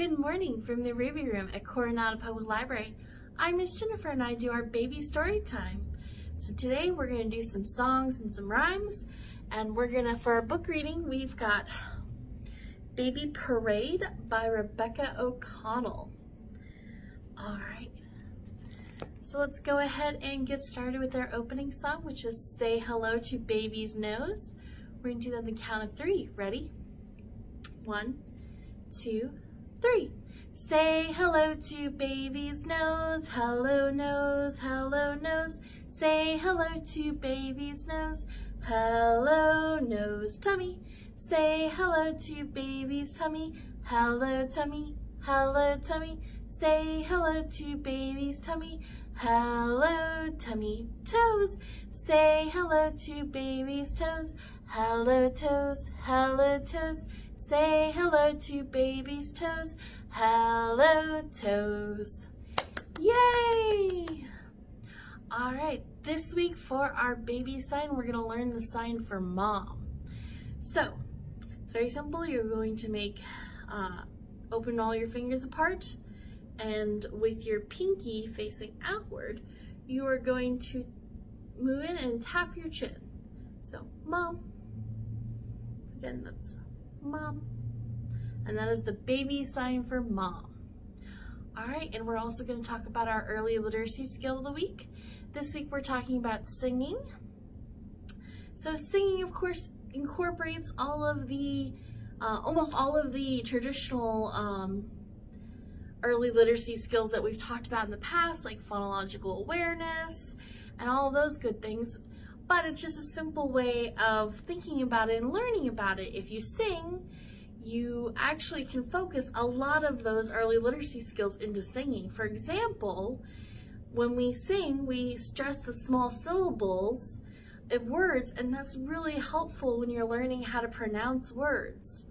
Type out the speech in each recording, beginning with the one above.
Good morning from the Ruby Room at Coronado Public Library. I'm Miss Jennifer and I do our baby story time. So today we're going to do some songs and some rhymes and we're going to, for our book reading, we've got Baby Parade by Rebecca O'Connell. All right. So let's go ahead and get started with our opening song, which is Say Hello to Baby's Nose. We're going to do that on the count of three. Ready? One, two, three. Say hello to baby's nose, hello nose, hello nose. Say hello to baby's nose, hello nose tummy. Say hello to baby's tummy, hello tummy, hello tummy. Say hello to baby's tummy, hello tummy toes. Say hello to baby's toes, hello toes, hello toes. Say hello to baby's toes. Hello toes. Yay! All right, this week for our baby sign, we're gonna learn the sign for mom. So, it's very simple. You're going to make, uh, open all your fingers apart and with your pinky facing outward, you are going to move in and tap your chin. So, mom. Again, that's mom. And that is the baby sign for mom. All right, and we're also gonna talk about our early literacy skill of the week. This week we're talking about singing. So singing, of course, incorporates all of the, uh, almost all of the traditional um, early literacy skills that we've talked about in the past, like phonological awareness and all those good things but it's just a simple way of thinking about it and learning about it. If you sing, you actually can focus a lot of those early literacy skills into singing. For example, when we sing, we stress the small syllables of words, and that's really helpful when you're learning how to pronounce words.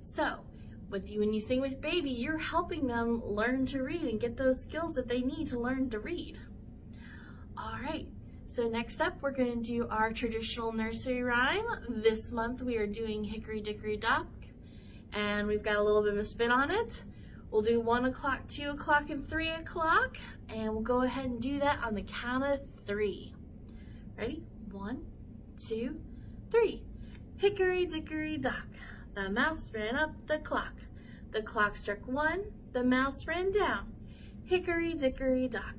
So, with you, when you sing with baby, you're helping them learn to read and get those skills that they need to learn to read. All right, so next up, we're going to do our traditional nursery rhyme. This month, we are doing Hickory Dickory Dock, and we've got a little bit of a spin on it. We'll do 1 o'clock, 2 o'clock, and 3 o'clock, and we'll go ahead and do that on the count of 3. Ready? One, two, three. Hickory Dickory Dock, the mouse ran up the clock. The clock struck 1, the mouse ran down. Hickory Dickory Dock,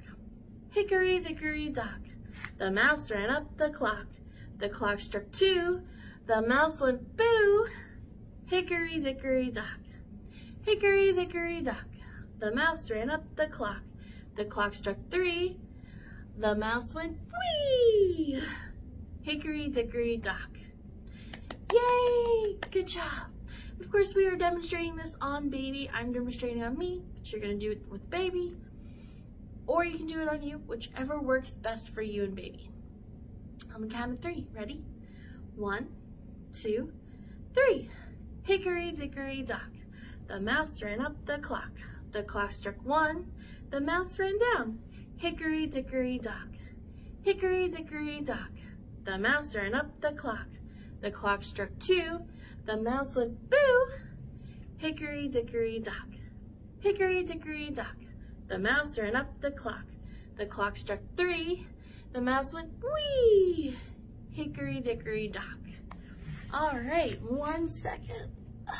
Hickory Dickory Dock. The mouse ran up the clock. The clock struck two. The mouse went boo. Hickory dickory dock. Hickory dickory dock. The mouse ran up the clock. The clock struck three. The mouse went wee. Hickory dickory dock. Yay! Good job. Of course, we are demonstrating this on baby. I'm demonstrating on me, but you're gonna do it with baby or you can do it on you, whichever works best for you and baby. On the count of three, ready? One, two, three. Hickory dickory dock, the mouse ran up the clock. The clock struck one, the mouse ran down. Hickory dickory dock, hickory dickory dock, the mouse ran up the clock. The clock struck two, the mouse went boo. Hickory dickory dock, hickory dickory dock, the mouse ran up the clock. The clock struck three. The mouse went wee. Hickory dickory dock. All right, one second.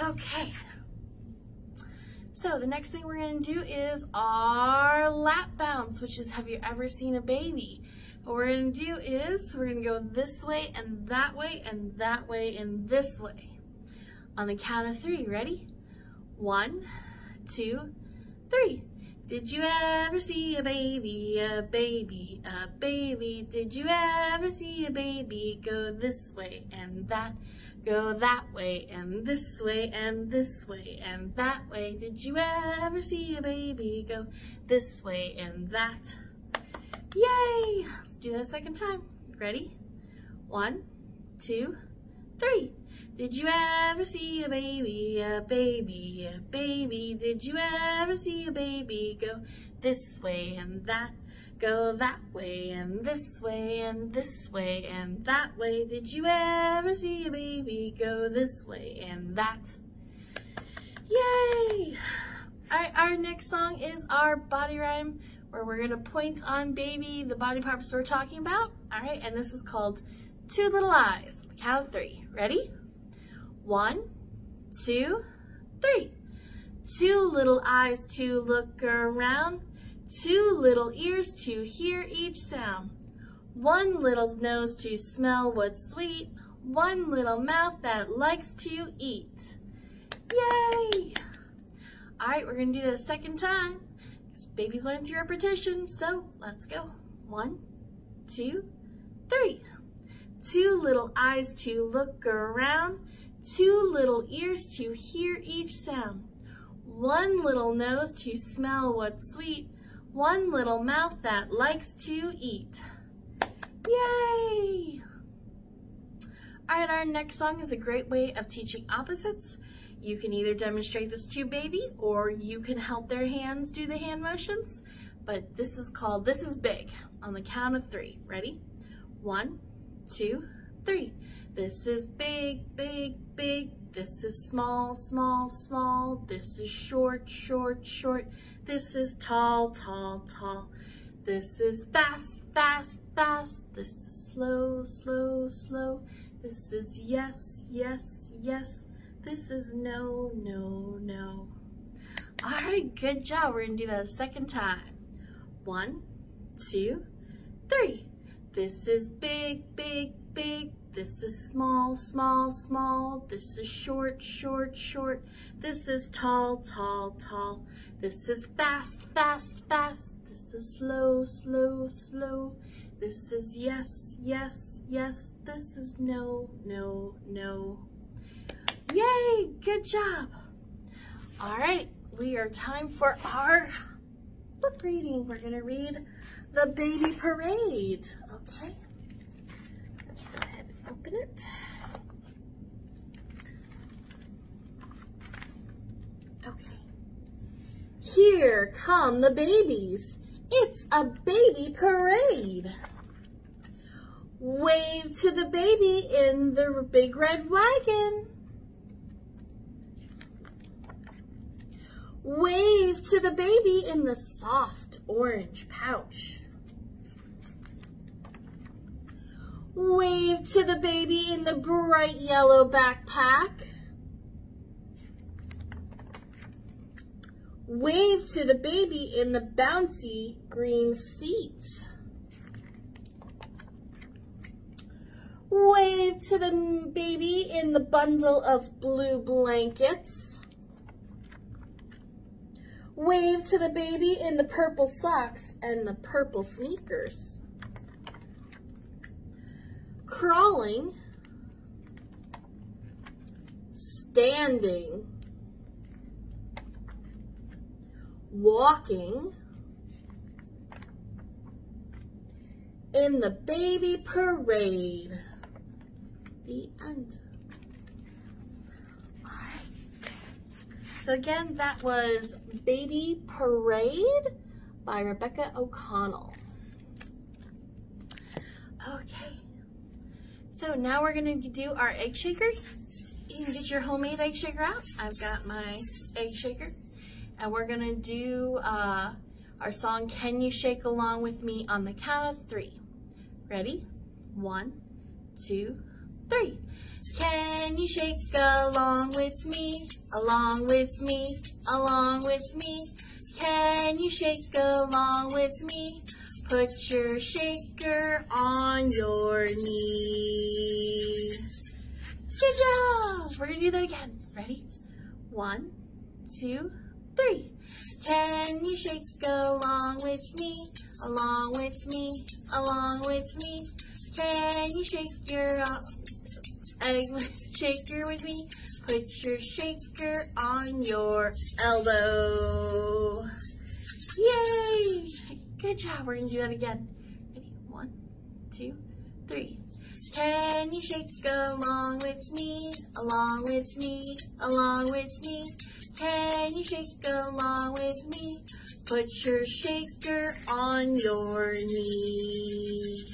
Okay. So the next thing we're gonna do is our lap bounce, which is have you ever seen a baby? What we're gonna do is we're gonna go this way and that way and that way and this way. On the count of three, ready? One, two, three. Did you ever see a baby, a baby, a baby? Did you ever see a baby go this way and that, go that way and this way and this way and that way? Did you ever see a baby go this way and that? Yay! Let's do that a second time. Ready? One, two, three. Did you ever see a baby, a baby, a baby? Did you ever see a baby go this way and that, go that way and this way and this way and that way? Did you ever see a baby go this way and that? Yay! All right, our next song is our body rhyme where we're gonna point on baby, the body parts we're talking about. All right, and this is called Two Little Eyes. Count of three. Ready? One, two, three. Two little eyes to look around, two little ears to hear each sound, one little nose to smell what's sweet, one little mouth that likes to eat. Yay! All right, we're gonna do this a second time. Babies learn through repetition, so let's go. One, two, three. Two little eyes to look around, two little ears to hear each sound, one little nose to smell what's sweet, one little mouth that likes to eat. Yay! All right, our next song is a great way of teaching opposites. You can either demonstrate this to baby or you can help their hands do the hand motions. But this is called, this is big on the count of three. Ready? One, two, three. This is big, big, big. This is small, small, small. This is short, short, short. This is tall, tall, tall. This is fast, fast, fast. This is slow, slow, slow. This is yes, yes, yes. This is no, no, no. All right, good job. We're gonna do that a second time. One, two, three. This is big, big, big. This is small, small, small. This is short, short, short. This is tall, tall, tall. This is fast, fast, fast. This is slow, slow, slow. This is yes, yes, yes. This is no, no, no. Yay, good job. All right, we are time for our book reading. We're gonna read The Baby Parade, okay? Let's go ahead and open it. Okay. Here come the babies. It's a baby parade. Wave to the baby in the big red wagon. Wave to the baby in the soft orange pouch. Wave to the baby in the bright yellow backpack. Wave to the baby in the bouncy green seats. Wave to the baby in the bundle of blue blankets. Wave to the baby in the purple socks and the purple sneakers. Crawling. Standing. Walking. In the baby parade. The end. So again, that was Baby Parade by Rebecca O'Connell. Okay, so now we're gonna do our egg shaker. You can get your homemade egg shaker out. I've got my egg shaker. And we're gonna do uh, our song, Can You Shake Along With Me on the count of three. Ready? One, two, three. Can you shake along with me, along with me, along with me? Can you shake along with me? Put your shaker on your knee. Good job! We're gonna do that again. Ready? One, two, three. Can you shake along with me, along with me, along with me? Can you shake your uh, egg shaker with me. Put your shaker on your elbow. Yay! Good job. We're going to do that again. Ready? One, two, three. Can you shake along with me, along with me, along with me? Can you shake along with me? Put your shaker on your knee.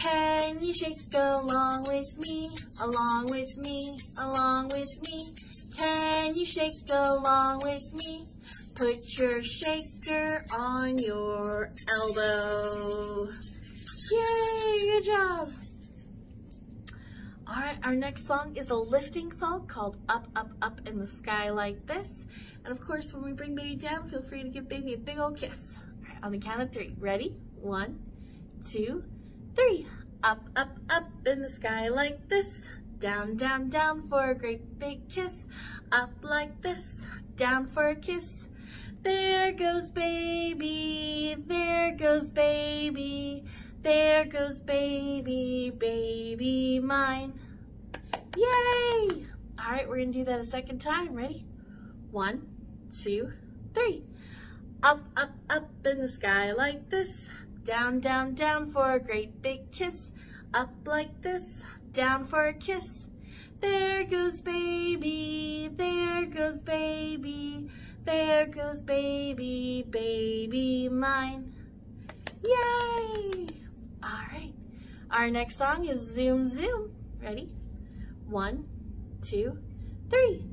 Can you shake along with me, along with me, along with me? Can you shake along with me? Put your shaker on your elbow. Yay, good job. All right, our next song is a lifting song called Up, Up, Up in the Sky Like This. And of course, when we bring baby down, feel free to give baby a big old kiss. On the count of three. Ready? One, two, three. Up, up, up in the sky like this. Down, down, down for a great big kiss. Up like this. Down for a kiss. There goes baby. There goes baby. There goes baby, baby mine. Yay! All right, we're gonna do that a second time. Ready? One, two, three. Up, up, up in the sky like this. Down, down, down for a great big kiss. Up like this, down for a kiss. There goes baby, there goes baby, there goes baby, baby mine. Yay! All right, our next song is Zoom Zoom. Ready? One, two, three.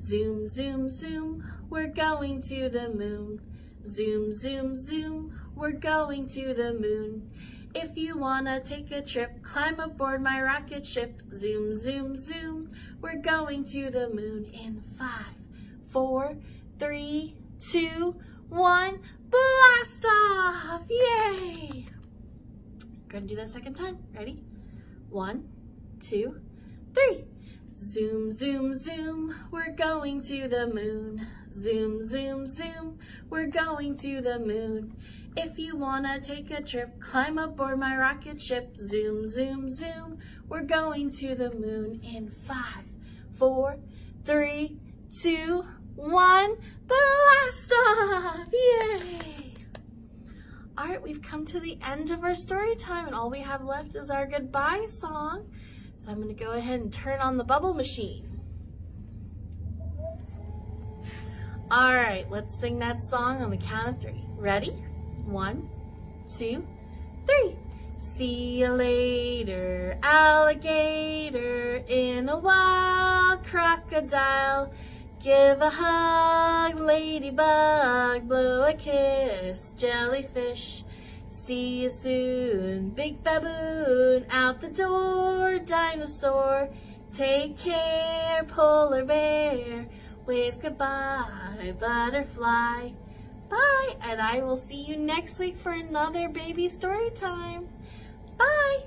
Zoom, zoom, zoom, we're going to the moon. Zoom, zoom, zoom, we're going to the moon. If you wanna take a trip, climb aboard my rocket ship. Zoom, zoom, zoom, we're going to the moon in five, four, three, two, one, blast off! Yay! Gonna do that second time. Ready? One, two. Zoom, zoom, zoom, we're going to the moon. Zoom, zoom, zoom, we're going to the moon. If you wanna take a trip, climb aboard my rocket ship. Zoom, zoom, zoom, we're going to the moon in five, four, three, two, one, blast off! Yay! All right, we've come to the end of our story time and all we have left is our goodbye song. So I'm gonna go ahead and turn on the bubble machine. All right, let's sing that song on the count of three. Ready? One, two, three. See you later, alligator, in a wild crocodile. Give a hug, ladybug, blow a kiss, jellyfish. See you soon, big baboon, out the door, dinosaur. Take care, polar bear, wave goodbye, butterfly. Bye, and I will see you next week for another baby story time. Bye.